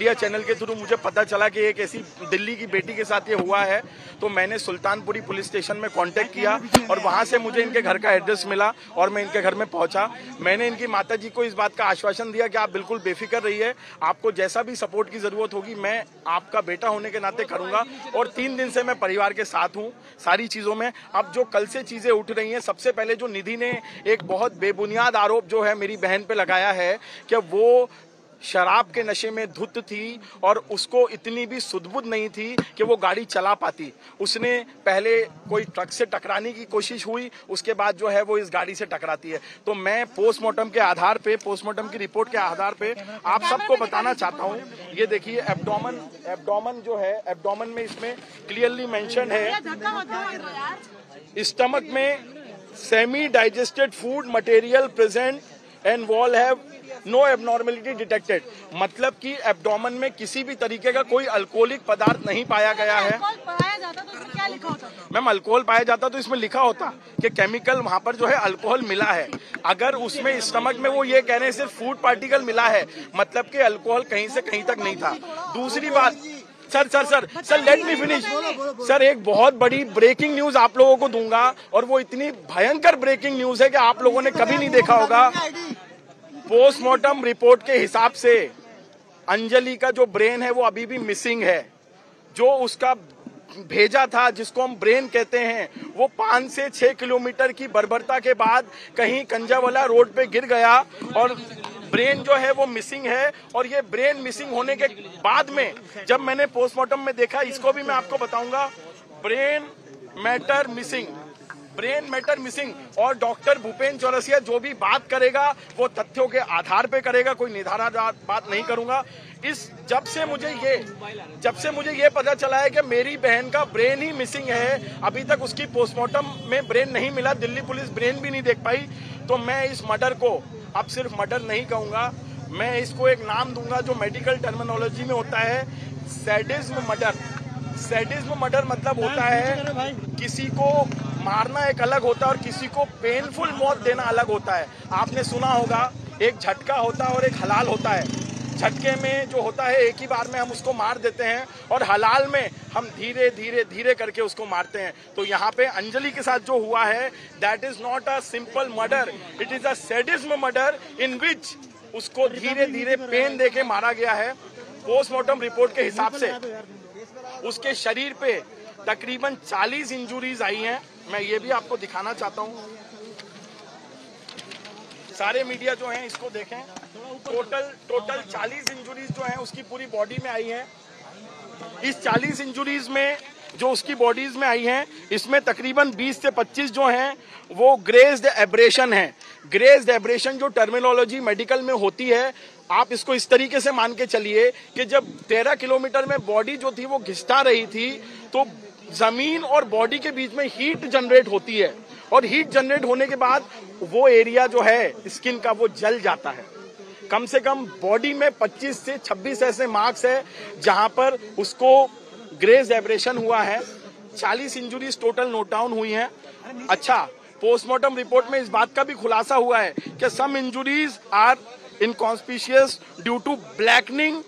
Media channel के through मुझे पता चला कि एक ऐसी दिल्ली की बेटी के साथ ये हुआ है। तो मैंने सुल्तानपुरी पुलिस स्टेशन में कांटेक्ट किया और वहाँ से मुझे इनके घर का एड्रेस मिला और मैं इनके घर में पहुँचा। मैंने इनकी माता जी को इस बात का आश्वासन दिया कि आप बिल्कुल बेफिक्र रहिए। आपको जैसा भी सपोर्ट की ज़रूरत होगी, मैं आपका बेटा होने के नाते करूँगा और तीन दिन से मैं परिवार के साथ हूँ सारी चीज़ों में। अब जो कल से चीज़ें उठ रही हैं, सबसे पहले जो निधि ने एक बहुत बेबुनियाद आरोप जो है मेरी बहन पे लगाया है कि वो शराब के नशे में धुत थी और उसको इतनी भी सुदबुद नहीं थी कि वो गाड़ी चला पाती। उसने पहले कोई ट्रक से टकराने की कोशिश हुई, उसके बाद जो है वो इस गाड़ी से टकराती है। तो मैं पोस्टमार्टम के आधार पे, पोस्टमार्टम की रिपोर्ट के आधार पे आप सबको बताना चाहता हूँ। ये देखिए, एब्डोमन, एबडोमन जो है, एब्डोमन में इसमें क्लियरली मेंशन है। स्टमक में semi digested food material present and wall have no abnormality detected मतलब कि एब्डोमन में किसी भी तरीके का कोई अल्कोहलिक पदार्थ नहीं पाया गया है। तो मैम अल्कोहल पाया जाता तो इसमें लिखा होता कि केमिकल वहाँ पर जो है अल्कोहल मिला है। अगर उसमें स्टमक में वो ये कह रहे हैं सिर्फ़ फ़ूड पार्टिकल मिला है मतलब कि अल्कोहल कहीं से कहीं तक नहीं था। दूसरी बात sir sir sir sir let me finish sir एक बहुत बड़ी ब्रेकिंग न्यूज़ आप लोगों को दूँगा और वो इतनी भयंकर ब्रेकिंग न्यूज़ है कि आप लोगों ने कभी नहीं देखा होगा। पोस्टमार्टम रिपोर्ट के हिसाब से अंजलि का जो ब्रेन है वो अभी भी मिसिंग है। जो उसका भेजा था जिसको हम ब्रेन कहते हैं वो पाँच से छह किलोमीटर की बर्बरता के बाद कहीं कंजावाला रोड पे गिर गया और ब्रेन जो है वो मिसिंग है और ये ब्रेन मिसिंग होने के बाद में जब मैंने पोस्टमार्टम में देखा, इसको भी मैं आपको बताऊँगा। Brain matter missing brain matter missing और डॉक्टर भूपेन चौरसिया जो भी बात करेगा, वो तथ्यों के आधार पे करेगा, कोई निर्धारण बात नहीं करूँगा। इस जब से मुझे ये, जब से मुझे ये पता चला है कि मेरी बहन का ब्रेन ही मिसिंग है, अभी तक उसकी पोस्टमार्टम में ब्रेन नहीं मिला, दिल्ली पुलिस ब्रेन भी नहीं देख पाई तो मैं इस मर्डर को अब सिर्फ़ मर्डर नहीं कहूँगा मैं इसको एक नाम दूँगा जो मेडिकल टर्मिनोलॉजी में होता है सैडिज्म मर्डर सैडिज्म मर्डर मतलब होता है किसी को मारना एक अलग होता है और किसी को पेनफुल मौत देना अलग होता है। आपने सुना होगा एक झटका होता है और एक हलाल होता है। झटके में जो होता है, एक ही बार में हम उसको मार देते हैं और हलाल में हम धीरे धीरे धीरे करके उसको मारते हैं। तो यहाँ पे अंजलि के साथ जो हुआ है that is not a simple murder it is a murder in which उसको धीरे धीरे पेन दे के मारा गया है पोस्टमार्टम रिपोर्ट के हिसाब से। उसके शरीर पे तकरीबन 40 इंजुरीज आई हैं। मैं ये भी आपको दिखाना चाहता हूँ। सारे मीडिया जो हैं, इसको देखें। टोटल टोटल 40 इंजुरीज जो हैं, उसकी पूरी बॉडी में आई हैं। इस 40 इंजुरीज में, जो उसकी बॉडीज में आई हैं, इसमें तकरीबन 20 से 25 जो हैं, वो ग्रेज्ड एब्रेशन है। ग्रेज्ड एब्रेशन जो टर्मिनोलॉजी मेडिकल में होती है, आप इसको इस तरीके से मान के चलिए कि जब 13 किलोमीटर में बॉडी जो थी, वो घिसटा रही थी तो ज़मीन और बॉडी के बीच में हीट जनरेट होती है। और हीट जनरेट होने के बाद वो एरिया जो है स्किन का वो जल जाता है। कम से कम बॉडी में 25 से 26 ऐसे मार्क्स है, जहाँ पर उसको ग्रेज एब्रेशन हुआ है। 40 इंजुरीज टोटल नोट डाउन हुई हैं। अच्छा पोस्टमार्टम रिपोर्ट में इस बात का भी खुलासा हुआ है कि some injuries are inconspicuous due to blackening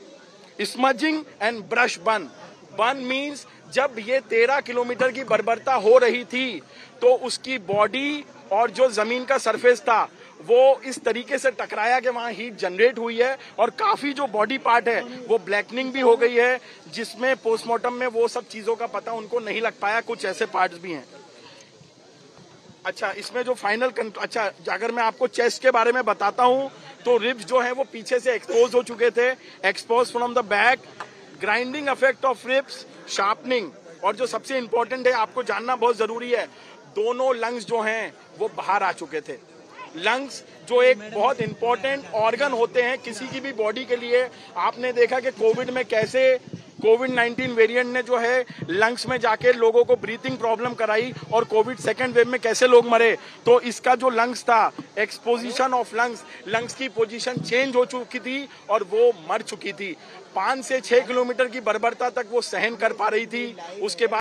smudging and brush burn burn means जब ये तेरह किलोमीटर की बर्बरता हो रही थी तो उसकी बॉडी और जो ज़मीन का सरफेस था, वो इस तरीके से टकराया कि वहाँ हीट जनरेट हुई है और काफ़ी जो बॉडी पार्ट है, वो ब्लैकनिंग भी हो गई है, जिसमें पोस्टमार्टम में वो सब चीज़ों का पता उनको नहीं लग पाया, कुछ ऐसे पार्ट्स भी हैं। अच्छा इसमें जो फाइनल अच्छा अगर मैं आपको चेस्ट के बारे में बताता हूँ तो रिब्स जो है वो पीछे से एक्सपोज हो चुके थे expose from the back grinding effect of ribs sharpening और जो सबसे इंपॉर्टेंट है, आपको जानना बहुत ज़रूरी है, दोनों लंग्स जो हैं, वो बाहर आ चुके थे। लंग्स जो एक बहुत इंपॉर्टेंट ऑर्गन होते हैं, किसी की भी बॉडी के लिए, आपने देखा कि कोविड में कैसे कोविड 19 वेरिएंट ने जो है, लंग्स में जाके लोगों को ब्रीथिंग प्रॉब्लम कराई और कोविड सेकेंड वेव में कैसे लोग मरे? तो इसका जो लंग्स था एक्सपोजिशन ऑफ़ लंग्स लंग्स की पोजीशन चेंज हो चुकी थी और वो मर चुकी थी। पाँच से छह किलोमीटर की बर्बरता तक वो सहन कर पा रही थी। उसके बाद